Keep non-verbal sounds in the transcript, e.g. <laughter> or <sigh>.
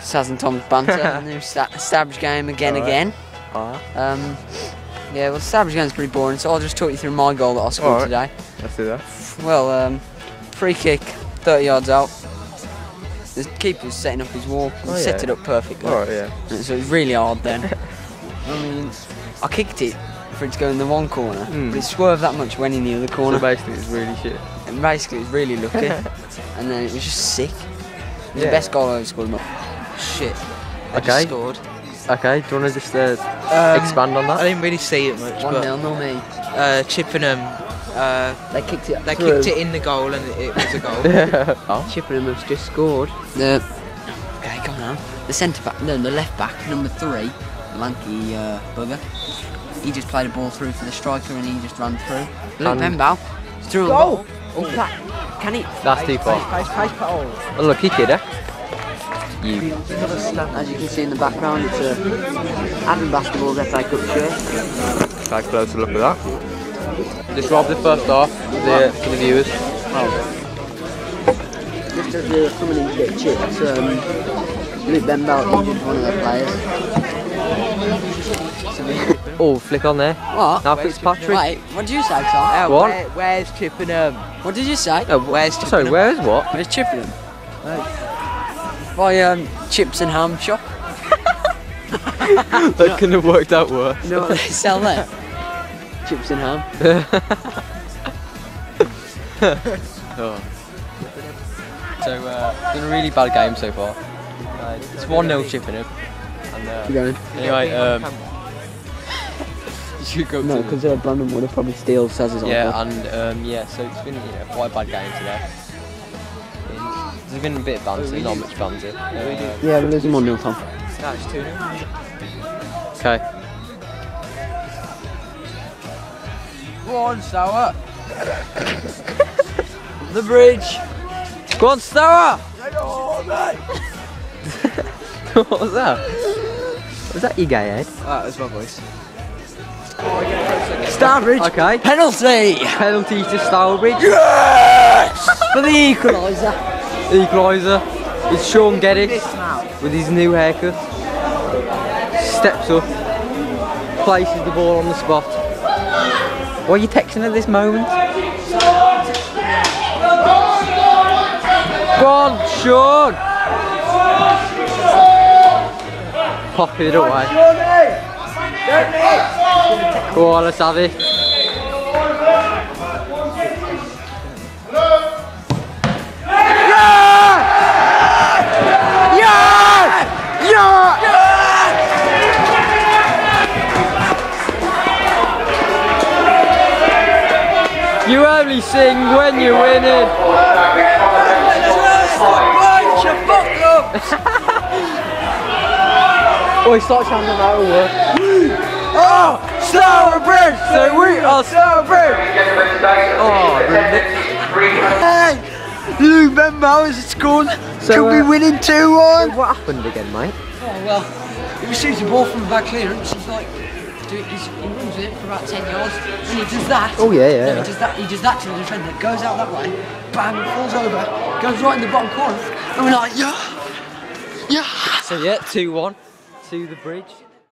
Saz <laughs> and Tom's banter. New sta- Stabs game again, Alright. again. Alright, Um, yeah, well, Stabs game's pretty boring, so I'll just talk you through my goal that I scored Alright. today. let's do that. Well, um, free kick, 30 yards out. The keeper's setting up his wall. He Oh, set yeah. it up perfectly. Yeah. So it was really hard then. <laughs> I mean, I kicked it for it to go in the one corner, Mm. but it swerved that much when in the other So corner. basically, it's really shit. and basically, it was really lucky. <laughs> and then it was just sick. It Yeah. the best goal I ever scored. in my- Shit. I Okay. just scored. Okay, do you want to just uh, Um, expand on that? I didn't really see it much, 1 but 0, no me. uh, Chippenham, uh, They kicked it they through. kicked it in the goal and it, it was a goal. <laughs> oh, Chippenham has just scored. The okay, come on. The centre back, no, the left back, number three, lanky uh, bugger. He just played a ball through for the striker and he just ran through. Luke And- Benbow threw a ball. Oh, that, can he? that's too far. Unlucky, kid, eh? You. As you can see in the background, it's a Adam Basketball's FA Cup shirt. Take a closer look at that. Just robbed the first half for the, for the viewers. Just as they were coming in to get chips, um, Luke Benbow injured one of their players. Oh, flick on there. What? Now Fitzpatrick. Wait, what did you say, Tom? What? Where, where's Chippenham? What did you say? Oh, Where's sorry, Chippenham? where's what? Where's Chippenham? By um, Chips and Ham Shop. <laughs> that couldn't have worked out worse. You know what they sell there? Chips and ham. <laughs> Oh. So, uh, it's been a really bad game so far. Uh, it's 1 0 Chippenham. And, uh, Keep going. anyway, um, <laughs> you go No, because uh, Brandon would have probably steal Saz's Yeah, and um, yeah, so it's been you know, quite a bad game today. And There's been a bit of banter, not much banter. Uh, Yeah, we're losing 1 0, Tom. No, it's 2 0. okay. Go on, Sour. the bridge. Go on, Stour! <laughs> <laughs> what was that? Was that your gay head? That was my voice. Stourbridge. Okay. Penalty. Penalty to Stourbridge. Yes! <laughs> For the equaliser. Equaliser. It's Sean Geddes with his new haircut. Steps up. Places the ball on the spot. What are you texting at this moment? Go on, Sean! Pop it away. Go on, let's have it. You only sing when you're winning. Oh, he starts chanting that over. Oh, Stourbridge! So we are Stourbridge! Oh, Hey, Luke Benbow has scored. So, Could be uh, winning 2 1. what happened again, mate? Oh, well, he receives the ball from the back clearance. He's like, do, he's, he runs with it for about 10 yards. When he does that, Oh, yeah, yeah. no, he, does that he does that to the defender, goes out that way, bang, falls over, goes right in the bottom corner. And we're like, yeah, yeah. So yeah, 2-1 to the bridge.